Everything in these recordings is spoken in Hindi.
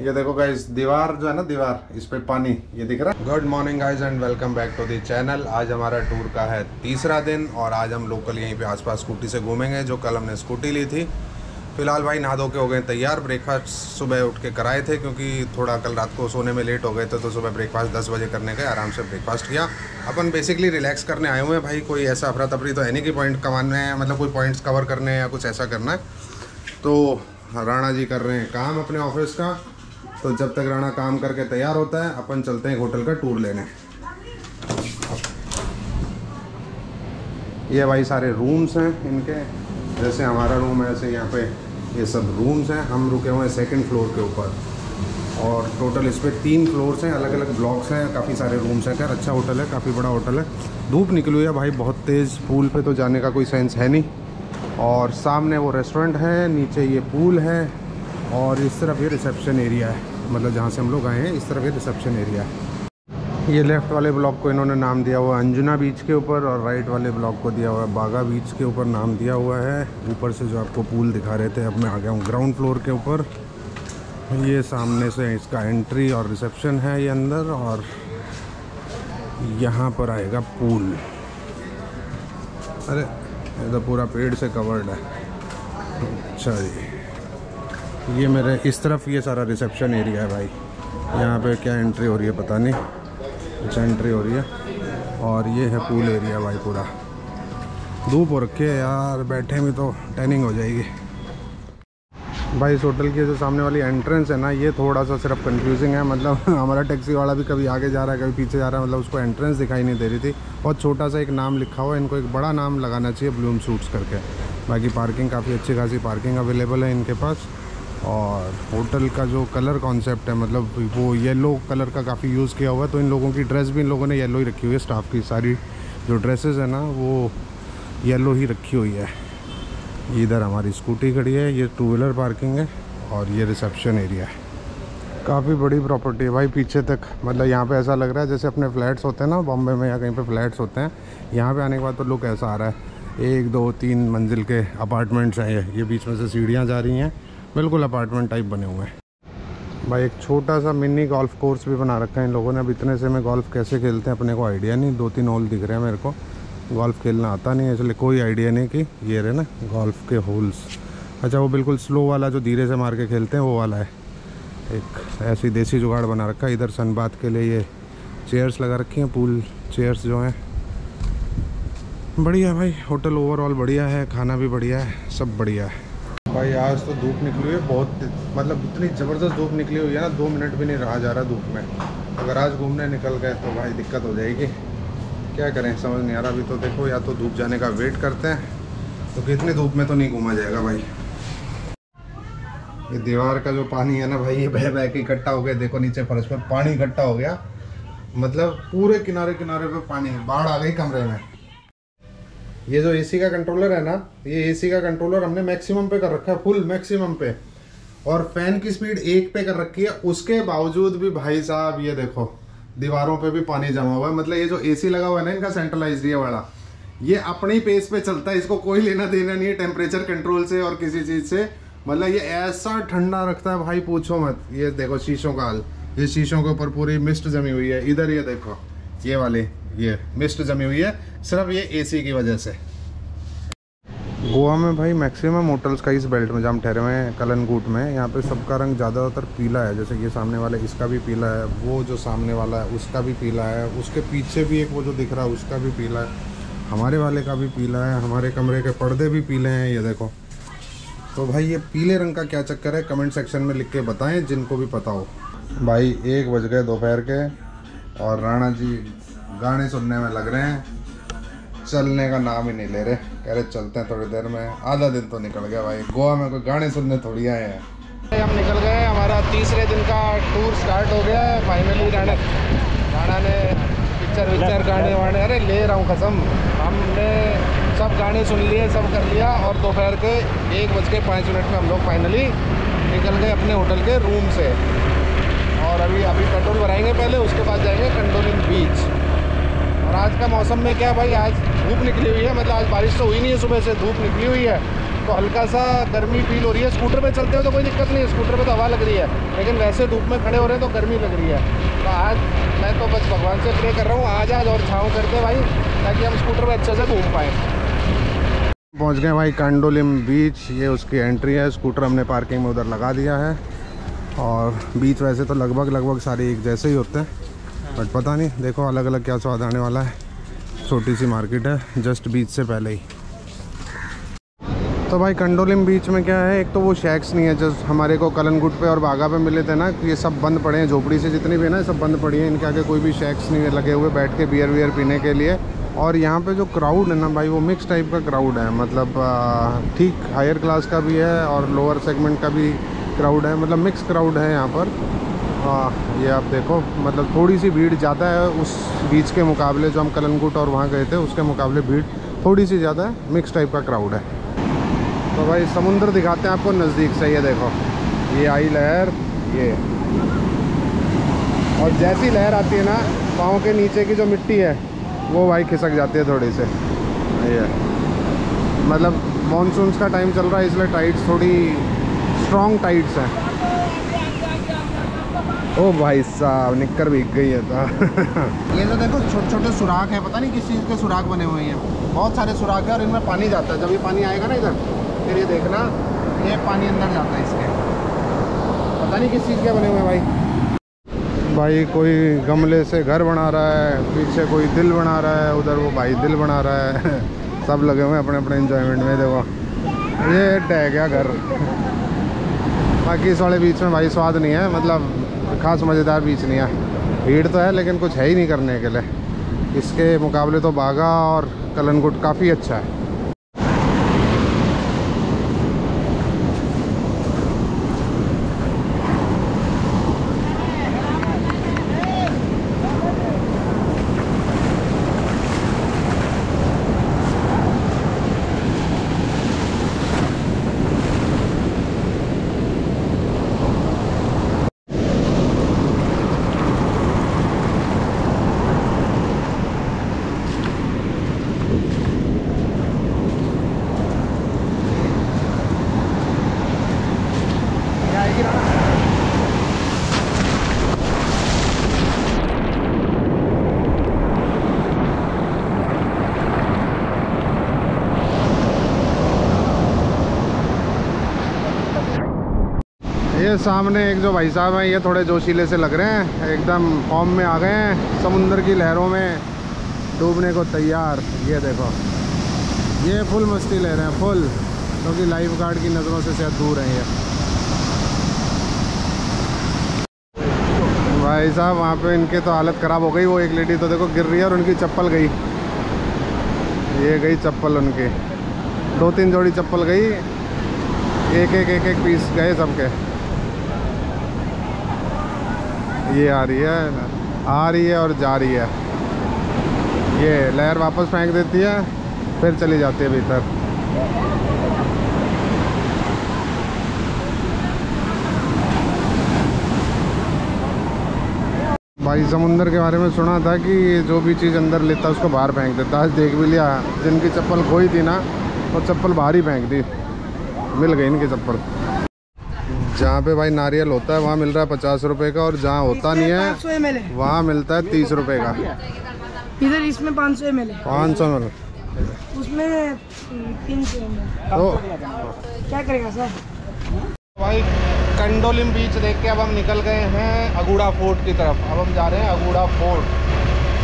ये देखो गाइस दीवार जो है ना, दीवार, इस पे पानी, ये दिख रहा है? Good morning guys and welcome back to the channel आज हमारा टूर का है तीसरा दिन और आज हम लोकल यहीं पे आसपास स्कूटी से घूमेंगे, जो कल हमने स्कूटी ली थी। फ़िलहाल भाई नहा धो के हो गए, तैयार। ब्रेकफास्ट सुबह उठ के कराए थे क्योंकि थोड़ा कल रात को सोने में लेट हो गए थे तो सुबह ब्रेकफास्ट दस बजे करने गए, आराम से ब्रेकफास्ट किया। अपन बेसिकली रिलैक्स करने आए हुए हैं भाई, कोई ऐसा अफरा तफरी तो है नहीं कि पॉइंट कमाने हैं मतलब कोई पॉइंट्स कवर करने हैं या कुछ ऐसा करना है। तो राणा जी कर रहे हैं काम अपने ऑफ़िस का। तो जब तक राणा काम करके तैयार होता है, अपन चलते हैं होटल का टूर लेने। ये भाई सारे रूम्स हैं इनके। जैसे हमारा रूम है, ऐसे यहाँ पे ये सब रूम्स हैं। हम रुके हुए हैं सेकंड फ्लोर के ऊपर। और टोटल इस पर तीन फ्लोर्स हैं अलग अलग ब्लॉक्स हैं। काफ़ी सारे रूम्स हैं। खैर अच्छा होटल है, काफ़ी बड़ा होटल है। धूप निकली हुई है भाई, बहुत तेज़। पूल पे तो जाने का कोई सेंस है नहीं। और सामने वो रेस्टोरेंट है, नीचे ये पूल है। और इस तरफ़ ये रिसेप्शन एरिया है। मतलब जहाँ से हम लोग आए हैं, इस तरफ़ ये रिसेप्शन एरिया है। ये लेफ़्ट वाले ब्लॉक को इन्होंने नाम दिया हुआ है, अंजुना बीच के ऊपर, और राइट वाले ब्लॉक को दिया हुआ है, बागा बीच के ऊपर नाम दिया हुआ है। ऊपर से जो आपको पूल दिखा रहे थे, अब मैं आ गया हूँ ग्राउंड फ्लोर के ऊपर। ये सामने से इसका एंट्री और रिसेप्शन है ये अंदर, और यहाँ पर आएगा पूल। अरे, ये तो पूरा पेड़ से कवर्ड है। अच्छा जी ये मेरे इस तरफ़ ये सारा रिसेप्शन एरिया है भाई। यहाँ पे क्या एंट्री हो रही है पता नहीं। कुछ एंट्री हो रही है। और ये है पूल एरिया भाई पूरा। धूप हो रखी है यार, बैठे में तो टैनिंग हो जाएगी। भाई इस होटल की जो सामने वाली एंट्रेंस है ना, ये थोड़ा सा सिर्फ़ कंफ्यूजिंग है। मतलब हमारा टैक्सी वाला भी कभी आगे जा रहा है, कभी पीछे जा रहा है मतलब उसको एंट्रेंस दिखाई नहीं दे रही थी। बहुत छोटा सा एक नाम लिखा हुआ है, इनको एक बड़ा नाम लगाना चाहिए ब्लूम सूट्स करके। बाकी पार्किंग काफ़ी अच्छी खासी पार्किंग अवेलेबल है इनके पास। और होटल का जो कलर कॉन्सेप्ट है मतलब वो येलो कलर का काफ़ी यूज़ किया हुआ है तो इन लोगों की ड्रेस भी इन लोगों ने येलो ही रखी हुई है स्टाफ की सारी जो ड्रेसेस है ना, वो येलो ही रखी हुई है। इधर हमारी स्कूटी खड़ी है, ये टू व्हीलर पार्किंग है और ये रिसेप्शन एरिया है। काफ़ी बड़ी प्रॉपर्टी है भाई, पीछे तक मतलब यहाँ पे ऐसा लग रहा है जैसे अपने फ्लैट्स होते हैं ना, बॉम्बे में या कहीं पे फ्लैट्स होते हैं, यहाँ पे आने के बाद तो लुक ऐसा आ रहा है। एक, दो, तीन मंजिल के अपार्टमेंट्स हैं ये ये बीच में से सीढ़ियाँ जा रही हैं। बिल्कुल अपार्टमेंट टाइप बने हुए हैं। भाई एक छोटा सा मिनी गोल्फ कोर्स भी बना रखा है इन लोगों ने। अब इतने से में गोल्फ कैसे खेलते हैं अपने को आइडिया नहीं। दो तीन होल दिख रहे हैं मेरे को। गोल्फ खेलना आता नहीं है, इसलिए कोई आइडिया नहीं कि ये रहे ना गोल्फ के होल्स अच्छा वो बिल्कुल स्लो वाला जो धीरे से मार के खेलते हैं, वो वाला है। एक ऐसी देसी जुगाड़ बना रखा है। इधर सनबात के लिए ये चेयर्स लगा रखी हैं पूल चेयर्स जो हैं। बढ़िया भाई होटल ओवरऑल बढ़िया है, खाना भी बढ़िया है, सब बढ़िया है। भाई, आज तो धूप निकली हुई है, बहुत मतलब इतनी ज़बरदस्त धूप निकली हुई है ना, दो मिनट भी नहीं रहा जा रहा धूप में। अगर आज घूमने निकल गए तो भाई दिक्कत हो जाएगी। क्या करें, समझ नहीं आ रहा। अभी तो देखो, या तो धूप जाने का वेट करते हैं तो कितनी धूप में तो नहीं घूमा जाएगा भाई। ये दीवार का जो पानी है ना भाई, ये बह बह के इकट्ठा हो गया। देखो, नीचे फर्श पर पानी इकट्ठा हो गया। मतलब पूरे किनारे किनारे पर पानी बाढ़ आ गई कमरे में। ये जो एसी का कंट्रोलर है ना, ये एसी का कंट्रोलर हमने मैक्सिमम पे कर रखा है फुल मैक्सिमम पे। और फ़ैन की स्पीड एक पे कर रखी है, उसके बावजूद भी भाई साहब, ये देखो, दीवारों पे भी पानी जमा हुआ है। मतलब ये जो एसी लगा हुआ है ना, इनका सेंट्रलाइज ये वाला, ये अपने ही पेस पे चलता है, इसको कोई लेना देना नहीं है टेम्परेचर कंट्रोल से और किसी चीज़ से। मतलब ये ऐसा ठंडा रखता है, भाई पूछो मत, ये देखो शीशों का हाल, ये शीशों के ऊपर पूरी मिस्ट जमी हुई है, इधर ये देखो, ये वाली। ये मिस्ट जमी हुई है सिर्फ़ ये एसी की वजह से। गोवा में भाई मैक्सिमम होटल्स का इस बेल्ट में, जहाँ ठहरे हुए हैं कलनकूट में, यहाँ पे सबका रंग ज़्यादातर पीला है। जैसे ये सामने वाले इसका भी पीला है, वो जो सामने वाला है, उसका भी पीला है, उसके पीछे भी एक वो जो दिख रहा है, उसका भी पीला है। हमारे वाले का भी पीला है, हमारे कमरे के पर्दे भी पीले हैं, ये देखो। तो भाई ये पीले रंग का क्या चक्कर है कमेंट सेक्शन में लिख के बताएँ, जिनको भी पता हो। भाई एक बज गए दोपहर के, और राणा जी गाने सुनने में लग रहे हैं। चलने का नाम ही नहीं ले रहे। कह रहे, चलते हैं थोड़ी देर में। आधा दिन तो निकल गया भाई। गोवा में कोई गाने सुनने थोड़ी आए हैं। हम निकल गए हमारा तीसरे दिन का टूर स्टार्ट हो गया है। फाइनली राणा राणा ने पिक्चर विक्चर गाने वाने अरे, ले रहा हूँ कसम। हमने सब गाने सुन लिए, सब कर लिया और दोपहर के एक बज के पाँच मिनट में हम लोग फाइनली निकल गए अपने होटल के रूम से। और अभी अभी पेट्रोल भराएँगे पहले, उसके बाद जाएँगे कंडोलिन बीच और आज का मौसम में क्या भाई, आज धूप निकली हुई है मतलब आज बारिश तो हुई नहीं है सुबह से, धूप निकली हुई है। तो हल्का सा गर्मी फील हो रही है। स्कूटर पे चलते हो तो कोई दिक्कत नहीं है, स्कूटर पे तो हवा लग रही है, लेकिन वैसे धूप में खड़े हो रहे हैं तो गर्मी लग रही है। तो आज मैं तो बस भगवान से प्रे कर रहा हूँ, आज आज और छाँव करके भाई, ताकि हम स्कूटर पर अच्छे से घूम पाएँ। पहुँच गए भाई कांडोलिम बीच, ये उसकी एंट्री है, स्कूटर हमने पार्किंग में उधर लगा दिया है। और बीच वैसे तो लगभग लगभग सारे एक जैसे ही होते हैं। बट पता नहीं, देखो अलग अलग क्या स्वाद आने वाला है। छोटी सी मार्केट है जस्ट बीच से पहले ही। तो भाई, कंडोलिम बीच में क्या है, एक तो वो शैक्स नहीं है जो हमारे को कलनगुट पे और बागा पे मिले थे ना, ये सब बंद पड़े हैं, झोपड़ी से जितनी भी है ना सब बंद पड़ी हैं। इनके आगे कोई भी शैक्स नहीं है, लगे हुए, बैठ के बियर वियर पीने के लिए। और यहाँ पे जो क्राउड है ना भाई, वो मिक्स टाइप का क्राउड है। मतलब ठीक हायर क्लास का भी है और लोअर सेगमेंट का भी क्राउड है। मतलब मिक्स क्राउड है यहाँ पर। ये आप देखो मतलब थोड़ी सी भीड़ ज़्यादा है उस बीच के मुकाबले जो हम कलनगुट और वहाँ गए थे, उसके मुकाबले भीड़ थोड़ी सी ज़्यादा है मिक्स टाइप का क्राउड है। तो भाई समुंदर दिखाते हैं आपको नज़दीक से, ये देखो, ये आई लहर, ये। और जैसी लहर आती है ना, पाँव के नीचे की जो मिट्टी है, वो भाई खिसक जाती है थोड़ी से। ये मतलब मानसून का टाइम चल रहा है, इसलिए टाइट्स थोड़ी स्ट्रॉन्ग टाइट्स हैं। ओ भाई साहब निक्कर भीग गई है तो। ये तो देखो छोटे छोटे सुराख है पता नहीं किस चीज़ के सुराख बने हुए हैं। बहुत सारे सुराख है और इनमें पानी जाता है। जब ये पानी आएगा ना इधर फिर ये देखना ये पानी अंदर जाता है इसके। पता नहीं किस चीज़ के बने हुए हैं भाई। भाई कोई गमले से घर बना रहा है पीछे कोई दिल बना रहा है उधर वो भाई दिल बना रहा है। सब लगे हुए हैं अपने अपने इंजॉयमेंट में देखो। ये डह गया घर। बाकी इस वाले बीच में भाई स्वाद नहीं है मतलब खास मज़ेदार बीच नहीं है। भीड़ तो है, लेकिन कुछ है ही नहीं करने के लिए। इसके मुकाबले तो बागा और कलनगुट काफ़ी अच्छा है। सामने एक जो भाई साहब हैं, ये थोड़े जोशीले से लग रहे हैं। एकदम फॉर्म में आ गए हैं। समुंदर की लहरों में डूबने को तैयार। ये देखो। ये फुल मस्ती ले रहे हैं, फुल। क्योंकि तो लाइफ गार्ड की नज़रों से शायद दूर हैं ये। भाई साहब, वहाँ पे इनके तो हालत ख़राब हो गई। वो एक लेडी तो देखो गिर रही है और उनकी चप्पल गई। ये गई चप्पल उनकी। दो तीन जोड़ी चप्पल गई। एक एक एक एक पीस गए सबके। ये आ रही है, आ रही है और जा रही है। ये लहर वापस फेंक देती है, फिर चली जाती है भीतर। भाई, समुंदर के बारे में सुना था कि जो भी चीज़ अंदर लेता उसको बाहर फेंक देता आज देख भी लिया, जिनकी चप्पल खोई थी ना तो चप्पल बाहर ही फेंक दी। मिल गई इनकी चप्पल। जहाँ पे भाई नारियल होता है वहाँ मिल रहा है पचास रुपए का और जहाँ होता नहीं है वहाँ मिलता है तीस रुपए का। इधर इसमें पाँच सौ एम एल पाँच सौ एम उसमें तीन सौ एम तो क्या करेगा सर? भाई कंडोलिम बीच देख के अब हम निकल गए हैं अगूड़ा फोर्ट की तरफ़। अब हम जा रहे हैं अगूड़ा फोर्ट।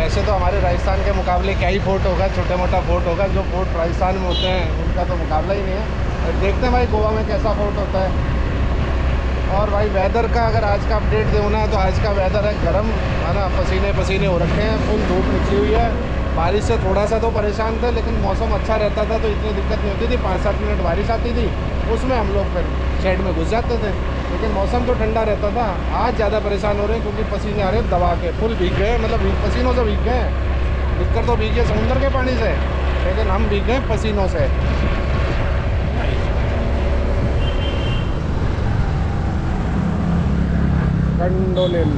वैसे तो हमारे राजस्थान के मुकाबले क्या ही फोर्ट होगा छोटा मोटा फोर्ट होगा जो फोर्ट राजस्थान में होते हैं उनका तो मुकाबला ही नहीं है। देखते हैं भाई गोवा में कैसा फोर्ट होता है। और भाई वेदर का अगर आज का अपडेट देना है तो आज का वेदर है गर्म है ना पसीने पसीने हो रखे हैं, फुल धूप निकली हुई है। बारिश से थोड़ा सा तो परेशान थे, लेकिन मौसम अच्छा रहता था तो इतनी दिक्कत नहीं होती थी। पाँच सात मिनट बारिश आती थी, उसमें हम लोग फिर शेड में घुस जाते थे। लेकिन मौसम तो ठंडा रहता था। आज ज़्यादा परेशान हो रहे हैं, क्योंकि पसीने आ रहे हैं, दबा के, फुल भीग गए मतलब पसीनों से भीग गए दिक्कत तो भीग गए समुद्र के पानी से, लेकिन हम भीग गए पसीनों से। गंडोलिन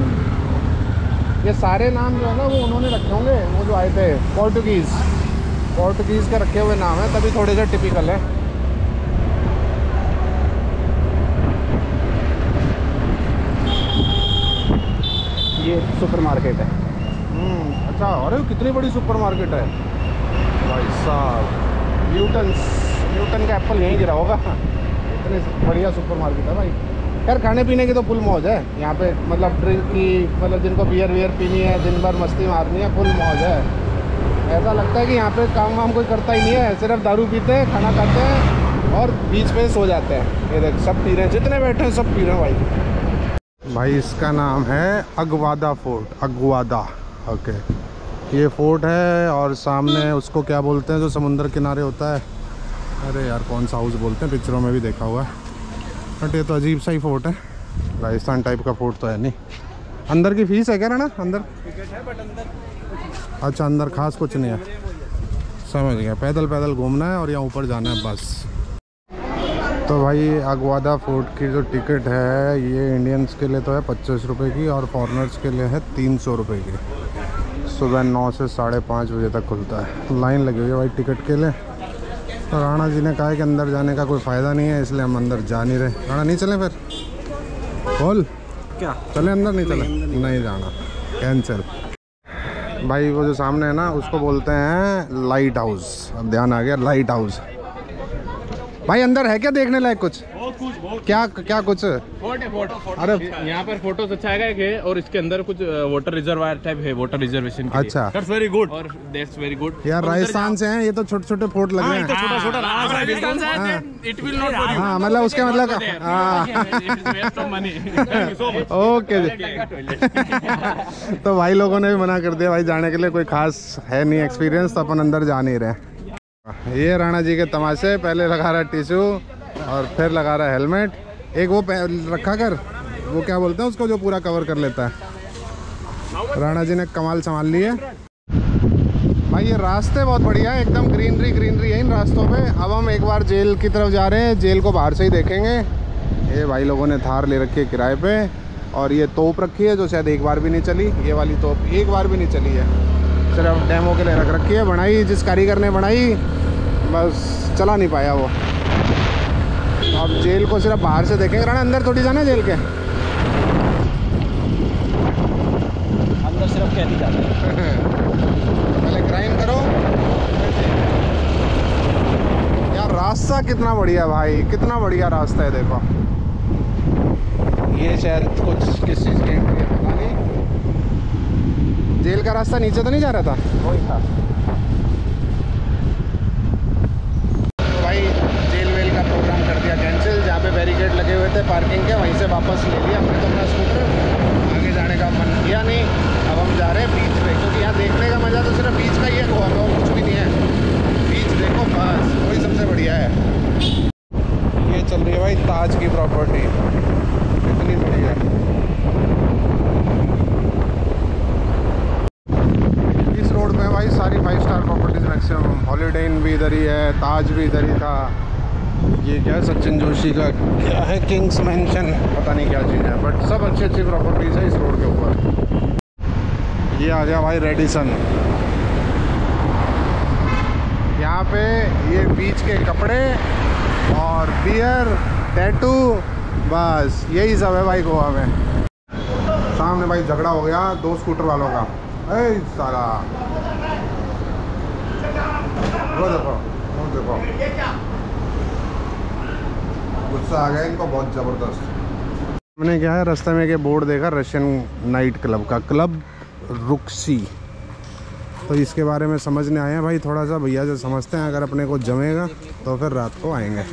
ये सारे नाम जो है ना वो उन्होंने रखे होंगे वो जो आए थे पोर्टुगीज़ पोर्टुगीज़ के रखे हुए नाम है तभी थोड़े से टिपिकल है। ये सुपरमार्केट है। अच्छा अरे कितनी बड़ी सुपरमार्केट है। भाई साहब न्यूटन न्यूटन का एप्पल यहीं गिरा होगा। इतनी बढ़िया सुपरमार्केट है भाई। यार खाने पीने की तो फुल मौज है। यहाँ पे मतलब ड्रिंक की मतलब जिनको बियर वियर पीनी है, दिन भर मस्ती मारनी है फुल मौज है। ऐसा लगता है कि यहाँ पे काम वाम कोई करता ही नहीं है, सिर्फ़ दारू पीते हैं, खाना खाते हैं और बीच में सो जाते हैं। ये देख, सब पी रहे हैं, जितने बैठे हैं, सब पी रहे हैं भाई। भाई, इसका नाम है अगवादा फोर्ट, अगवादा। ओके ये फोर्ट है और सामने उसको क्या बोलते हैं, जो समुंदर किनारे होता है? अरे यार, कौन सा हाउस बोलते हैं? पिक्चरों में भी देखा हुआ है। बट ये तो अजीब सा ही फोर्ट है। राजस्थान टाइप का फोर्ट तो है नहीं। अंदर की फ़ीस है क्या ना अंदर? अच्छा अंदर खास कुछ नहीं है। समझ गया। पैदल पैदल घूमना है और यहाँ ऊपर जाना है, बस। तो भाई, अगवादा फोर्ट की जो टिकट है, ये इंडियंस के लिए तो है पच्चीस रुपये की और फॉरनर्स के लिए है तीन सौ रुपये की। सुबह नौ से साढ़े पाँच बजे तक खुलता है। लाइन लगी हुई है भाई टिकट के लिए। तो राणा जी ने कहा है कि अंदर जाने का कोई फ़ायदा नहीं है इसलिए हम अंदर जा नहीं रहे। राणा नहीं चले फिर? बोल। क्या? चले अंदर नहीं चले? नहीं जाना। कैंसिल भाई वो जो सामने है ना उसको बोलते हैं लाइट हाउस अब ध्यान आ गया लाइट हाउस भाई अंदर है क्या देखने लायक कुछ? क्या क्या कुछ? फोर्ट है फोर्ट अरे यहाँ पर फ़ोटोज़ अच्छा है और इसके अंदर कुछ वाटर रिजर्वायर टाइप है वाटर रिजर्वेशन अच्छा। दैट्स वेरी गुड और दैट्स वेरी गुड यार राजस्थान से हैं ये तो छोटे छोटे फोर्ट लग रहे हैं। छोटा छोटा राजस्थान से इट विल नॉट हाँ मतलब उसका मतलब हाँ। वेस्ट ऑफ़ मनी ओके तो भाई लोगों ने भी मना कर दिया भाई जाने के लिए कोई खास है नहीं एक्सपीरियंस तो अपन अंदर जा नहीं रहे। ये राणा जी के तमाशे पहले लगा रहा है टिश्यू और फिर लगा रहा है हेलमेट। एक वो रखा कर। वो क्या बोलते हैं उसको जो पूरा कवर कर लेता है। राणा जी ने कमाल संभाल ली है। भाई, ये रास्ते बहुत बढ़िया है। एकदम ग्रीनरी ग्रीनरी है इन रास्तों पे। अब हम एक बार जेल की तरफ़ जा रहे हैं। जेल को बाहर से ही देखेंगे। ये भाई लोगों ने थार ले रखी है किराए पे। और ये तोप रखी है जो शायद एक बार भी नहीं चली। ये वाली तोप एक बार भी नहीं चली है। सिर्फ़ डेमो के लिए रख रखी है। बनाई, जिस कारीगर ने बनाई, बस चला नहीं पाया वो। अब जेल को सिर्फ़ बाहर से देखेंगे राणा अंदर थोड़ी जाना जेल के। अंदर सिर्फ़ कैदी जाते हैं। पहले क्राइम करो। यार रास्ता कितना बढ़िया भाई कितना बढ़िया रास्ता है देखो। ये शायद कुछ किस चीज़ की entry पता नहीं। जेल का रास्ता नीचे तो नहीं जा रहा था? वही था तो भाई जेल वेल का प्रोग्राम कर दिया कैंसिल जहाँ पे बैरिकेड लगे हुए थे पार्किंग के वहीं से वापस ले लिया हमने तो अपना स्कूटर आगे जाने का मन किया नहीं। अब हम जा रहे हैं बीच पे, क्योंकि यहाँ देखने का मज़ा तो सिर्फ़ बीच का ही है और कुछ भी नहीं है। बीच देखो बस, वही सबसे बढ़िया है। ये चल रही है भाई ताज की प्रॉपर्टी इतनी बढ़िया। इस रोड पे भाई सारी five star properties maximum holiday inn भी इधर ही है, ताज भी इधर ही था। ये क्या है? सचिन जोशी का क्या है? किंग्स मेंशन पता नहीं क्या चीज़ है बट सब अच्छी अच्छी प्रॉपर्टीज़ है इस रोड के ऊपर। ये आ गया भाई रेडिसन यहाँ पे ये बीच के कपड़े और बियर टैटू बस, यही सब है भाई गोवा में। सामने भाई झगड़ा हो गया दो स्कूटर वालों का। ए साला। वो देखो वो देखो। गुस्सा आ गया इनको बहुत ज़बरदस्त। मैंने क्या है रास्ते में के बोर्ड देखा रशियन नाइट क्लब का क्लब रुक्सी। तो इसके बारे में समझने आए हैं भाई थोड़ा सा भैया से समझते हैं अगर अपने को जमेगा तो फिर रात को आएँगे।